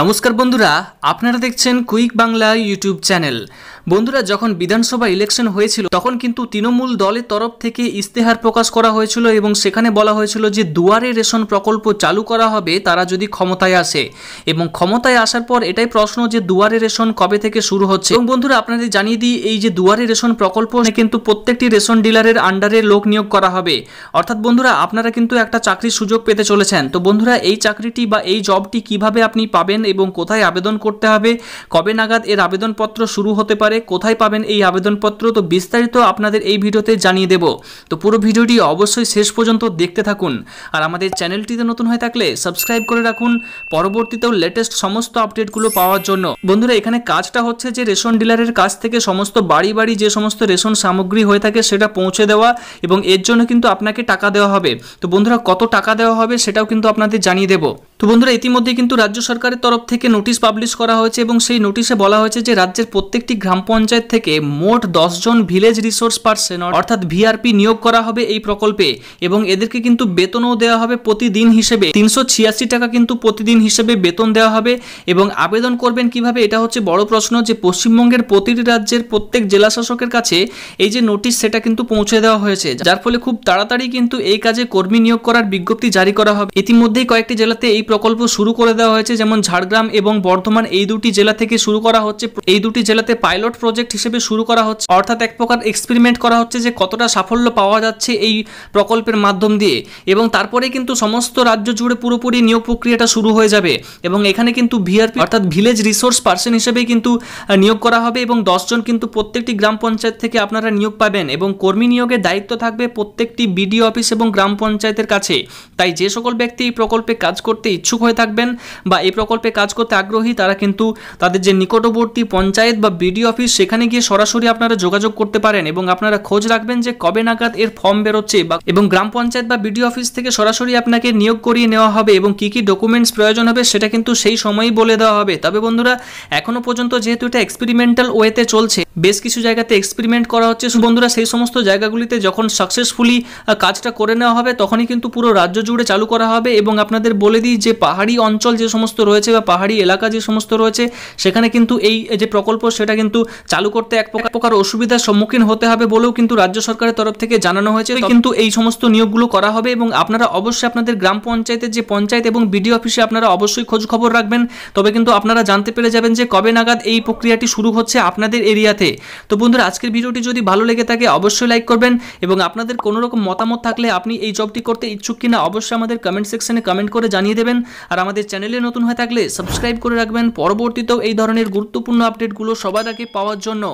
নমস্কার বন্ধুরা, আপনারা দেখছেন কুইক বাংলা ইউটিউব চ্যানেল। বন্ধুরা, যখন বিধানসভা ইলেকশন হয়েছিল, তখন কিন্তু তৃণমূল দলের তরফ থেকে ইস্তেহার প্রকাশ করা হয়েছিল এবং সেখানে বলা হয়েছিল যে দুয়ারে রেশন প্রকল্প চালু করা হবে, তারা যদি ক্ষমতায় আসে। এবং ক্ষমতায় আসার পর এটাই প্রশ্ন যে দুয়ারে রেশন কবে থেকে শুরু হচ্ছে। এবং বন্ধুরা, আপনাদের জানিয়ে দিই, এই যে দুয়ারে রেশন প্রকল্প কিন্তু প্রত্যেকটি রেশন ডিলারের আন্ডারে লোক নিয়োগ করা হবে। অর্থাৎ বন্ধুরা, আপনারা কিন্তু একটা চাকরির সুযোগ পেতে চলেছেন। তো বন্ধুরা, এই চাকরিটি বা এই জবটি কীভাবে আপনি পাবেন এবং কোথায় আবেদন করতে হবে, কবে নাগাদ এর আবেদনপত্র শুরু হতে পারে, কোথায় পাবেন এই আবেদনপত্র, তো বিস্তারিত আপনাদের এই ভিডিওতে জানিয়ে দেব। তো পুরো ভিডিওটি অবশ্যই শেষ পর্যন্ত দেখতে থাকুন। আর আমাদের চ্যানেলটিতে নতুন হয়ে থাকলে সাবস্ক্রাইব করে রাখুন। পরবর্তীতেও লেটেস্ট সমস্ত আপডেটগুলো পাওয়ার জন্য। বন্ধুরা, এখানে কাজটা হচ্ছে যে রেশন ডিলারের কাছ থেকে সমস্ত বাড়ি বাড়ি যে সমস্ত রেশন সামগ্রী হয়ে থাকে সেটা পৌঁছে দেওয়া এবং এর জন্য কিন্তু আপনাকে টাকা দেওয়া হবে। তো বন্ধুরা, কত টাকা দেওয়া হবে সেটাও কিন্তু আপনাদের জানিয়ে দেবো। তো বন্ধুরা ইতিমধ্যে কিন্তু রাজ্য সরকারের তরফ থেকে নোটিশ পাবলিশ করা হয়েছে এবং সেই নোটিশে বলা হয়েছে যে রাজ্যের প্রত্যেকটি গ্রাম পঞ্চায়েত থেকে মোট জন ভিলেজ রিসোর্স পার্সন, অর্থাৎ ভিআরপি নিয়োগ করা হবে এই প্রকল্পে এবং এদেরকে কিন্তু বেতনও দেওয়া হবে প্রতিদিন হিসেবে। তিনশো ছিয়াশি টাকা কিন্তু প্রতিদিন হিসেবে বেতন দেওয়া হবে এবং আবেদন করবেন কীভাবে এটা হচ্ছে বড় প্রশ্ন যে পশ্চিমবঙ্গের প্রতিটি রাজ্যের প্রত্যেক জেলা শাসকের কাছে এই যে নোটিশ সেটা কিন্তু পৌঁছে দেওয়া হয়েছে, যার ফলে খুব তাড়াতাড়ি কিন্তু এই কাজে কর্মী নিয়োগ করার বিজ্ঞপ্তি জারি করা হবে। ইতিমধ্যেই কয়েকটি জেলাতে এই প্রকল্প শুরু করে দেওয়া হয়েছে, যেমন ঝাড়গ্রাম এবং বর্ধমান এই দুটি জেলা থেকে শুরু করা হচ্ছে এই দুটি জেলাতে পাইলট প্রজেক্ট হিসেবে শুরু করা হচ্ছে। অর্থাৎ এক প্রকার এক্সপেরিমেন্ট করা হচ্ছে যে কতটা সাফল্য পাওয়া যাচ্ছে এই প্রকল্পের মাধ্যম দিয়ে। এবং তারপরে কিন্তু সমস্ত রাজ্য জুড়ে পুরোপুরি নিয়োগ প্রক্রিয়াটা শুরু হয়ে যাবে। এবং এখানে কিন্তু ভিআরপি অর্থাৎ ভিলেজ রিসোর্স পার্সন হিসেবে কিন্তু নিয়োগ করা হবে এবং দশজন কিন্তু প্রত্যেকটি গ্রাম পঞ্চায়েত থেকে আপনারা নিয়োগ পাবেন। এবং কর্মী নিয়োগের দায়িত্ব থাকবে প্রত্যেকটি বিডিও অফিস এবং গ্রাম পঞ্চায়েতের কাছে। তাই যে সকল ব্যক্তি এই প্রকল্পে কাজ করতে ইচ্ছুক হয়ে থাকবেন বা এই প্রকল্পে কাজ করতে আগ্রহী, তারা কিন্তু তাদের যে নিকটবর্তী পঞ্চায়েত বা বিডিও অফিস সেখানে গিয়ে সরাসরি আপনারা যোগাযোগ করতে পারেন এবং আপনারা খোঁজ রাখবেন যে কবে নাগাদ এর ফর্ম বেরোচ্ছে বা, এবং গ্রাম পঞ্চায়েত বা বিডিও অফিস থেকে সরাসরি আপনাকে নিয়োগ করিয়ে নেওয়া হবে এবং কি কি ডকুমেন্টস প্রয়োজন হবে সেটা কিন্তু সেই সময়ই বলে দেওয়া হবে। তবে বন্ধুরা, এখনও পর্যন্ত যেহেতু এটা এক্সপেরিমেন্টাল ওয়েতে চলছে, বেশ কিছু জায়গাতে এক্সপেরিমেন্ট করা হচ্ছে। বন্ধুরা, সেই সমস্ত জায়গাগুলিতে যখন সাকসেসফুলি কাজটা করে নেওয়া হবে, তখনই কিন্তু পুরো রাজ্য জুড়ে চালু করা হবে এবং আপনাদের বলে দিই যে পাহাড়ি অঞ্চল যে সমস্ত রয়েছে বা পাহাড়ি এলাকা যে সমস্ত রয়েছে, সেখানে কিন্তু এই যে প্রকল্প, সেটা কিন্তু চালু করতে এক প্রকার অসুবিধার সম্মুখীন হতে হবে বলেও কিন্তু রাজ্য সরকারের তরফ থেকে জানানো হয়েছে। কিন্তু এই সমস্ত নিয়োগগুলো করা হবে এবং আপনারা অবশ্যই আপনাদের গ্রাম পঞ্চায়েতের যে পঞ্চায়েত এবং বিডিও অফিসে আপনারা অবশ্যই খোঁজ খবর রাখবেন। তবে কিন্তু আপনারা জানতে পেরে যাবেন যে কবে নাগাদ এই প্রক্রিয়াটি শুরু হচ্ছে আপনাদের এরিয়াতে। তো বন্ধুরা, আজকের ভিডিওটি যদি ভালো লেগে থাকে, অবশ্যই লাইক করবেন এবং আপনাদের কোনো রকম মতামত থাকলে আপনি এই জবটি করতে ইচ্ছুক কিনা, অবশ্যই আমাদের কমেন্ট সেকশনে কমেন্ট করে জানিয়ে দেবেন। আর আমাদের চ্যানেলে নতুন হয়ে থাকলে সাবস্ক্রাইব করে রাখবেন। পরবর্তীতেও এই ধরনের গুরুত্বপূর্ণ আপডেটগুলো সবার আগে পাওয়ার জন্য।